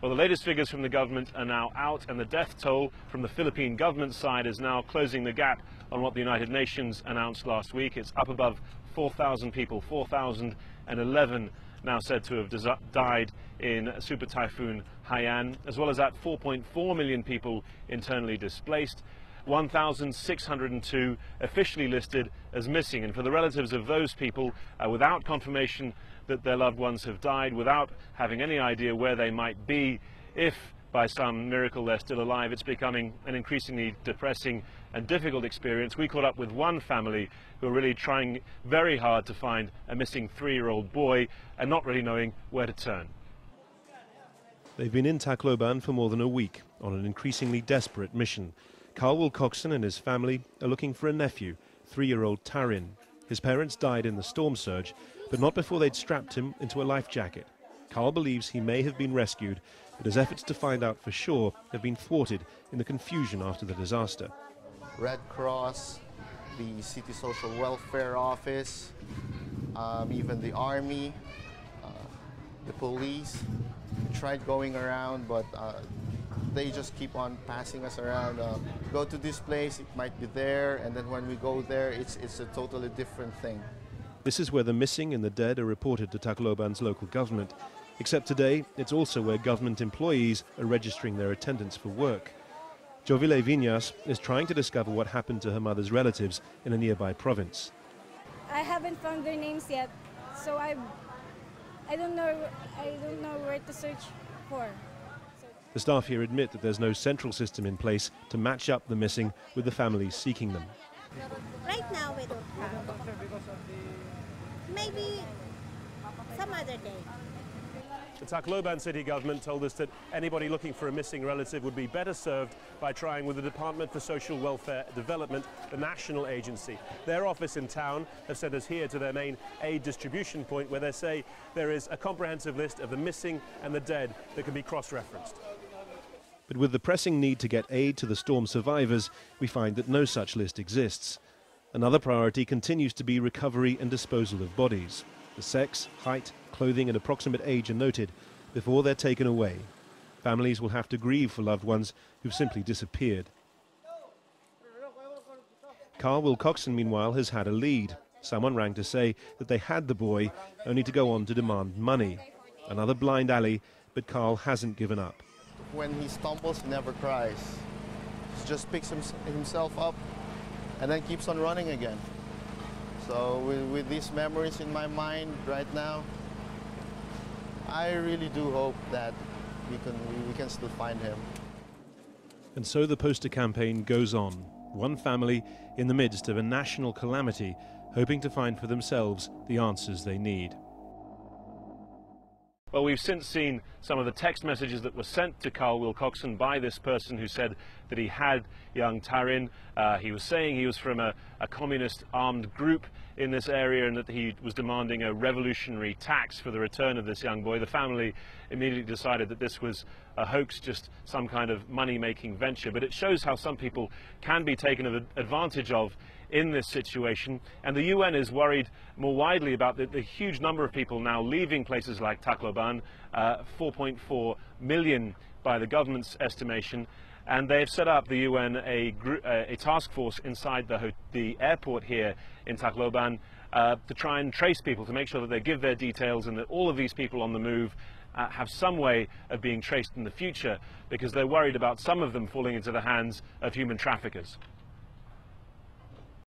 Well, the latest figures from the government are now out, and the death toll from the Philippine government side is now closing the gap on what the United Nations announced last week. It's up above 4,000 people, 4,011 now said to have died in Super Typhoon Haiyan, as well as that 4.4 million people internally displaced. 1,602 officially listed as missing. And for the relatives of those people, uh, without confirmation that their loved ones have died, without having any idea where they might be, if by some miracle they're still alive, it's becoming an increasingly depressing and difficult experience. We caught up with one family who are really trying very hard to find a missing three-year-old boy and not really knowing where to turn. They've been in Tacloban for more than a week on an increasingly desperate mission. Karl Wilcockson and his family are looking for a nephew, three-year-old Tarin. His parents died in the storm surge, but not before they'd strapped him into a life jacket. Karl believes he may have been rescued, but his efforts to find out for sure have been thwarted in the confusion after the disaster. Red Cross, the City Social Welfare Office, um, even the Army, uh, the police. Tried going around, but uh, they just keep on passing us around. Uh, go to this place, it might be there, and then when we go there, it's, it's a totally different thing. This is where the missing and the dead are reported to Tacloban's local government. Except today, it's also where government employees are registering their attendance for work. Jovileih Viñas is trying to discover what happened to her mother's relatives in a nearby province. I haven't found their names yet, so I, I don't know, I don't know where to search for. The staff here admit that there's no central system in place to match up the missing with the families seeking them. Right now we don't have. Maybe some other day. The Tacloban city government told us that anybody looking for a missing relative would be better served by trying with the Department for Social Welfare Development, the national agency. Their office in town have sent us here to their main aid distribution point where they say there is a comprehensive list of the missing and the dead that can be cross-referenced. But with the pressing need to get aid to the storm survivors, we find that no such list exists. Another priority continues to be recovery and disposal of bodies. The sex, height, clothing and approximate age are noted before they're taken away. Families will have to grieve for loved ones who've simply disappeared. Karl Wilcockson, meanwhile, has had a lead. Someone rang to say that they had the boy, only to go on to demand money. Another blind alley, but Karl hasn't given up. When he stumbles, he never cries. He just picks himself up and then keeps on running again. So with, with these memories in my mind right now, I really do hope that we can, we can still find him. And so the poster campaign goes on, one family in the midst of a national calamity, hoping to find for themselves the answers they need. Well, we've since seen some of the text messages that were sent to Karl Wilcockson by this person who said that he had young Tarin. Uh, he was saying he was from a, a, communist armed group in this area and that he was demanding a revolutionary tax for the return of this young boy. The family immediately decided that this was a hoax, just some kind of money-making venture. But it shows how some people can be taken advantage of in this situation. And the UN is worried more widely about the, the huge number of people now leaving places like Tacloban, uh, 4.4 million by the government's estimation. And they've set up, the UN, a, uh, a task force inside the, the airport here in Tacloban uh, to try and trace people, to make sure that they give their details and that all of these people on the move uh, have some way of being traced in the future because they're worried about some of them falling into the hands of human traffickers.